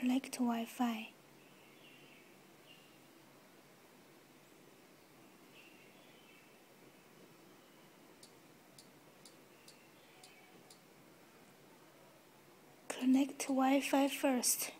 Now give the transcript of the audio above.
Connect Wi-Fi. Connect Wi-Fi first.